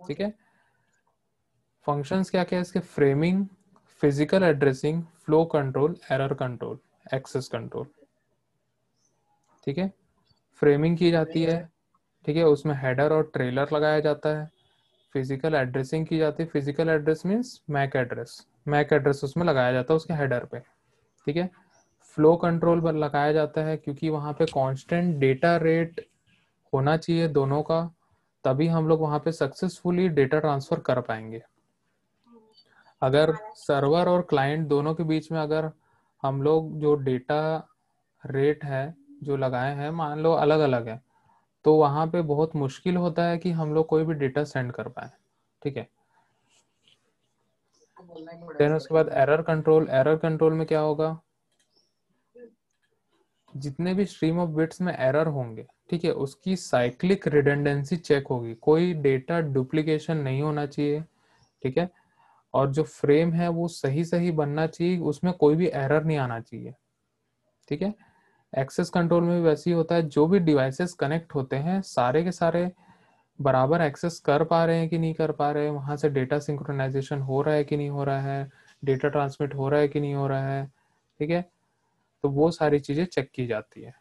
ठीक है? फ़ंक्शंस क्या क्या है इसके? Framing physical addressing flow control error control access control ठीक है? फ्रेमिंग की जाती है, ठीक है? उसमें हेडर और ट्रेलर लगाया जाता है। फ़िज़िकल एड्रेसिंग की जाती है। Physical address means MAC address MAC address उसमें लगाया जाता है उसके हेडर पे। ठीक है? फ्लो कंट्रोल पर लगाया जाता है क्योंकि वहाँ पे कांस्टेंट डेटा रेट होना चाहिए दोनों का। तभी हम लोग वहाँ पे सक्सेसफुली डेटा ट्रांसफ़र कर पाएँगे। अगर सर्वर और क्लाइंट दोनों के बीच में अगर हम लोग जो डेटा रेट है, जो लगाए हैं, मान लो अलग अलग है तो वहाँ पे बहुत मुश्किल होता है कि हम लोग कोई भी डेटा सेंड कर पाए, ठीक है? देन उसके बाद एरर कंट्रोल एरर कंट्रोल में क्या होगा? जितने भी स्ट्रीम ऑफ़ बिट्स में एरर होंगे ठीक है, उसकी साइक्लिक रिडेंडेंसी चेक होगी। कोई डेटा डुप्लीकेशन नहीं होना चाहिए, ठीक है? और जो फ्रेम है वो सही सही बनना चाहिए, उसमें कोई भी एरर नहीं आना चाहिए, ठीक है? एक्सेस कंट्रोल में भी वैसे ही होता है, जो भी डिवाइसेस कनेक्ट होते हैं, सारे के सारे बराबर एक्सेस कर पा रहे हैं कि नहीं कर पा रहे हैं, वहाँ से डेटा सिंक्रोनाइजेशन हो रहा है कि नहीं हो रहा है डेटा ट्रांसमिट हो रहा है कि नहीं हो रहा है, ठीक है? तो वो सारी चीज़ें चेक की जाती है।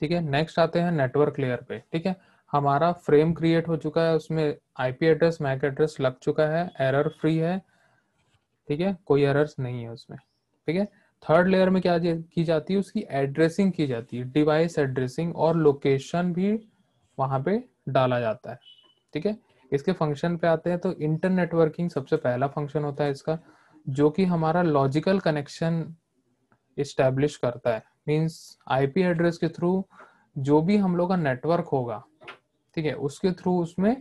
ठीक है नेक्स्ट आते हैं नेटवर्क लेयर पे, ठीक है? हमारा फ्रेम क्रिएट हो चुका है, उसमें आईपी एड्रेस मैक एड्रेस लग चुका है एरर फ्री है, ठीक है? कोई एरर्स नहीं है उसमें, ठीक है? थर्ड लेयर में क्या की जाती है, उसकी एड्रेसिंग की जाती है डिवाइस एड्रेसिंग और लोकेशन भी वहाँ पे डाला जाता है, ठीक है? इसके फ़ंक्शन पे आते हैं तो इंटर नेटवर्किंग सबसे पहला फ़ंक्शन होता है इसका, जो कि हमारा लॉजिकल कनेक्शन इस्टेब्लिश करता है। मींस आईपी एड्रेस के थ्रू जो भी हम लोग का नेटवर्क होगा, ठीक है, उसके थ्रू उसमें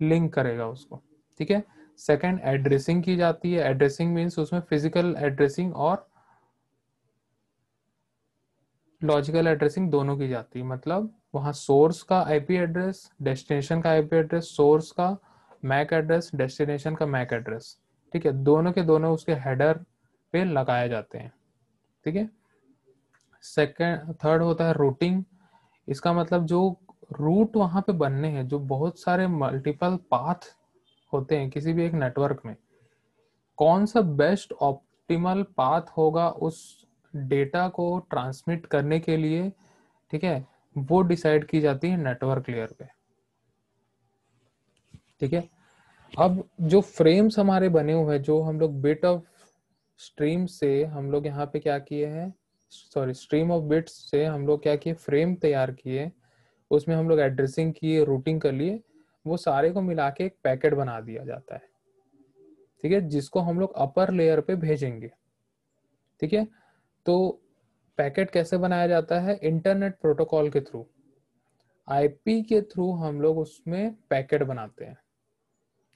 लिंक करेगा उसको, ठीक है। सेकेंड एड्रेसिंग की जाती है। एड्रेसिंग मीन्स उसमें फ़िज़िकल एड्रेसिंग और लॉजिकल एड्रेसिंग दोनों की जाती है। मतलब वहाँ सोर्स का आईपी एड्रेस डेस्टिनेशन का आईपी एड्रेस सोर्स का मैक एड्रेस डेस्टिनेशन का मैक एड्रेस ठीक है। दोनों के दोनों उसके हेडर पे लगाए जाते हैं, ठीक है। सेकेंड थर्ड होता है रूटिंग इसका मतलब जो रूट वहाँ पे बनने हैं, जो बहुत सारे मल्टीपल पाथ होते हैं किसी भी एक नेटवर्क में, कौन सा बेस्ट ऑप्टिमल पाथ होगा उस डेटा को ट्रांसमिट करने के लिए, ठीक है? वो डिसाइड की जाती है नेटवर्क लेयर पे। ठीक है? अब जो फ्रेम्स हमारे बने हुए हैं, जो हम लोग बिट ऑफ़ स्ट्रीम से हम लोग यहाँ पे क्या किए हैं? सॉरी स्ट्रीम ऑफ़ बिट्स से हम लोग क्या किए फ्रेम तैयार किए, उसमें हम लोग एड्रेसिंग किए रूटिंग कर लिए, वो सारे को मिला के एक पैकेट बना दिया जाता है। ठीक है? जिसको हम लोग अपर लेयर पे भेजेंगे। ठीक है? तो पैकेट कैसे बनाया जाता है? इंटरनेट प्रोटोकॉल के थ्रू आईपी के थ्रू हम लोग उसमें पैकेट बनाते हैं।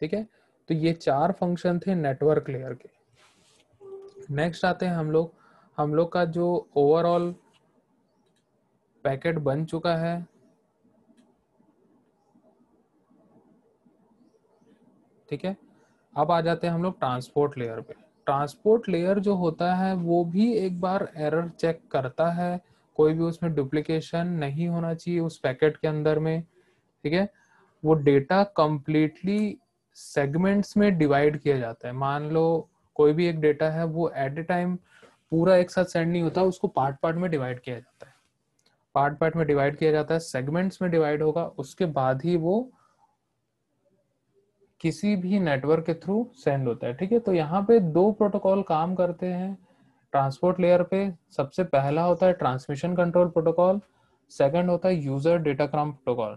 ठीक है? तो ये चार फ़ंक्शन थे नेटवर्क लेयर के। नेक्स्ट आते हैं हम लोग हम लोग का जो ओवरऑल पैकेट बन चुका है, ठीक है? अब आ जाते हैं हम लोग ट्रांसपोर्ट लेयर पे। ट्रांसपोर्ट लेयर जो होता है, वो भी एक बार एरर चेक करता है। कोई भी उसमें डुप्लीकेशन नहीं होना चाहिए उस पैकेट के अंदर में, ठीक है? वो डेटा कंप्लीटली सेगमेंट्स में डिवाइड किया जाता है। मान लो कोई भी एक डेटा है, वो एट ए टाइम पूरा एक साथ सेंड नहीं होता, उसको पार्ट पार्ट में डिवाइड किया जाता है। पार्ट पार्ट में डिवाइड किया जाता है सेगमेंट्स में डिवाइड होगा, उसके बाद ही वो किसी भी नेटवर्क के थ्रू सेंड होता है, ठीक है? तो यहाँ पे दो प्रोटोकॉल काम करते हैं ट्रांसपोर्ट लेयर पे। सबसे पहला होता है ट्रांसमिशन कंट्रोल प्रोटोकॉल सेकंड होता है user datagram protocol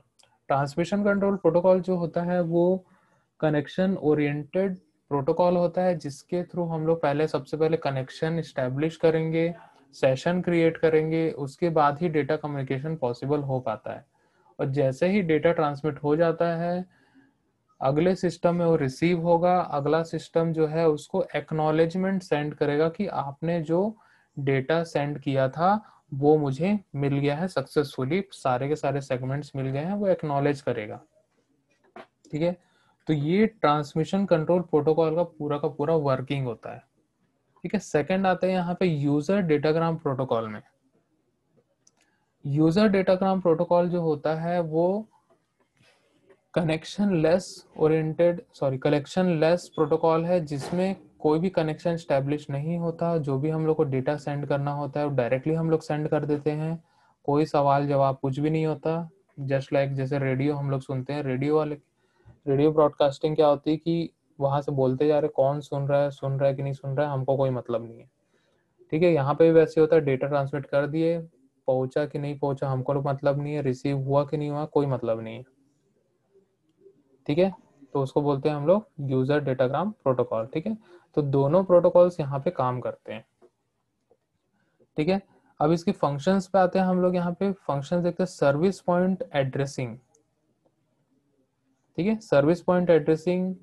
transmission control protocol जो होता है, वो कनेक्शन ओरिएंटेड प्रोटोकॉल होता है जिसके थ्रू हम लोग पहले सबसे पहले कनेक्शन स्टैब्लिश करेंगे सेशन क्रिएट करेंगे, उसके बाद ही डेटा कम्युनिकेशन पॉसिबल हो पाता है। और जैसे ही डेटा ट्रांसमिट हो जाता है, अगले सिस्टम में वो रिसीव होगा, अगला सिस्टम जो है उसको एक्नॉलेजमेंट सेंड करेगा कि आपने जो डेटा सेंड किया था, वो मुझे मिल गया है सक्सेसफुली सारे के सारे सेगमेंट्स मिल गए हैं, वो एक्नॉलेज करेगा। ठीक है? तो ये ट्रांसमिशन कंट्रोल प्रोटोकॉल का पूरा का पूरा वर्किंग होता है। ठीक है? सेकंड आता है यहाँ पे यूज़र डेटाग्राम प्रोटोकॉल में। यूज़र डेटाग्राम प्रोटोकॉल जो होता है वो connectionless oriented sorry collectionless protocol है, जिसमें कोई भी कनेक्शन स्टैब्लिश नहीं होता। जो भी हम लोग को डेटा सेंड करना होता है, वो डायरेक्टली हम लोग सेंड कर देते हैं। कोई सवाल जवाब कुछ भी नहीं होता। जस्ट लाइक like जैसे रेडियो हम लोग सुनते हैं रेडियो वाले रेडियो ब्रॉडकास्टिंग क्या होती है कि वहाँ से बोलते जा रहे कौन सुन रहा है, सुन रहा है कि नहीं सुन रहा है, हमको कोई मतलब नहीं है। ठीक है, यहाँ पे भी वैसे होता है डेटा ट्रांसमिट कर दिए, पहुँचा कि नहीं पहुँचा, हमको मतलब नहीं है रिसीव हुआ कि नहीं हुआ, कोई मतलब नहीं है। ठीक है तो उसको बोलते हैं हम लोग यूज़र डेटाग्राम प्रोटोकॉल ठीक है? तो दोनों प्रोटोकॉल्स यहाँ पे काम करते हैं। ठीक है, अब इसकी फ़ंक्शंस पे आते हैं हम लोग यहाँ पे। फ़ंक्शंस देखते हैं सर्विस पॉइंट एड्रेसिंग ठीक है? सर्विस पॉइंट एड्रेसिंग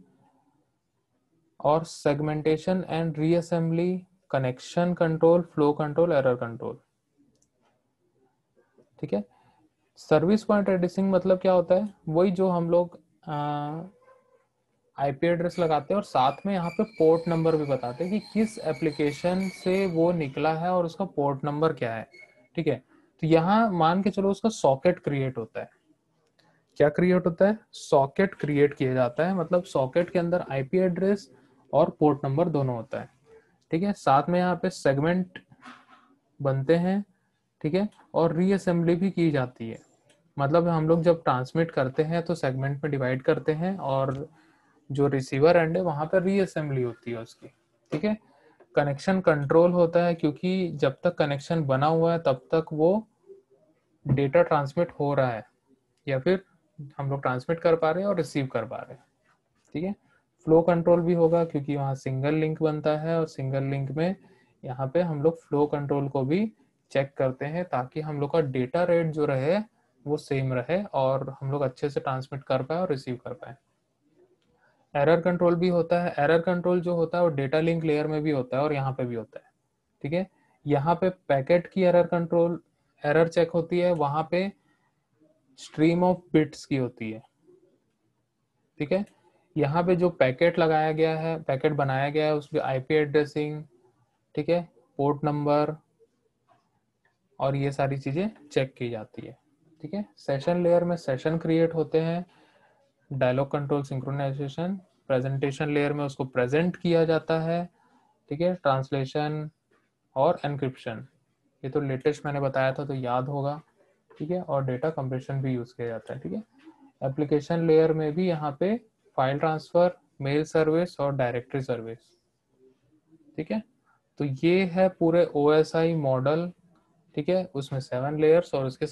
और segmentation and reassembly connection control flow control error control ठीक है? सर्विस पॉइंट एड्रेसिंग मतलब क्या होता है? वही जो हम लोग आईपी एड्रेस लगाते हैं और साथ में यहाँ पे पोर्ट नंबर भी बताते हैं कि किस एप्लीकेशन से वो निकला है और उसका पोर्ट नंबर क्या है? ठीक है? तो यहाँ मान के चलो उसका सॉकेट क्रिएट होता है। क्या क्रिएट होता है? सॉकेट क्रिएट किया जाता है। मतलब सॉकेट के अंदर आईपी एड्रेस और पोर्ट नंबर दोनों होता है। ठीक है? साथ में यहाँ पे सेगमेंट बनते हैं। ठीक है? और रीअसेंबली भी की जाती है। मतलब हम लोग जब ट्रांसमिट करते हैं तो सेगमेंट में डिवाइड करते हैं और जो रिसीवर एंड है, वहाँ पर रीअसेंबली होती है उसकी। ठीक है? कनेक्शन कंट्रोल होता है क्योंकि जब तक कनेक्शन बना हुआ है, तब तक वो डेटा ट्रांसमिट हो रहा है। या फिर हम लोग ट्रांसमिट कर पा रहे हैं और रिसीव कर पा रहे हैं। ठीक है? फ्लो कंट्रोल भी होगा क्योंकि वहाँ सिंगल लिंक बनता है और सिंगल लिंक में यहाँ पे हम लोग फ्लो कंट्रोल को भी चेक करते हैं ताकि हम लोग का डेटा रेट जो रहे, वो सेम रहे और हम लोग अच्छे से ट्रांसमिट कर पाए और रिसीव कर पाए। एरर कंट्रोल भी होता है। एरर कंट्रोल जो होता है वो डेटा लिंक लेयर में भी होता है और यहाँ पे भी होता है। ठीक है? यहाँ पे पैकेट की एरर कंट्रोल एरर चेक होती है। वहाँ पे स्ट्रीम ऑफ़ बिट्स की होती है। ठीक है? यहाँ पे जो पैकेट लगाया गया है, पैकेट बनाया गया है उसकी आईपी एड्रेसिंग ठीक है? पोर्ट नंबर और ये सारी चीज़ें चेक की जाती है। ठीक है? सेशन लेयर में सेशन क्रिएट होते हैं। Dialogue control synchronisation presentation layer में उसको प्रेजेंट किया जाता है। ठीक है? ट्रांसलेशन और एनक्रिप्शन ये तो लेटेस्ट मैंने बताया था तो याद होगा। ठीक है, और डेटा कंप्रेशन भी यूज़ किया जाता है, ठीक है। एप्लीकेशन लेयर में भी यहाँ पे फ़ाइल ट्रांसफ़र मेल सर्विस और डायरेक्टरी सर्विस ठीक है। तो ये है पूरे ओएसआई मॉडल ठीक है, उसमें सेवन लेयर्स और उसके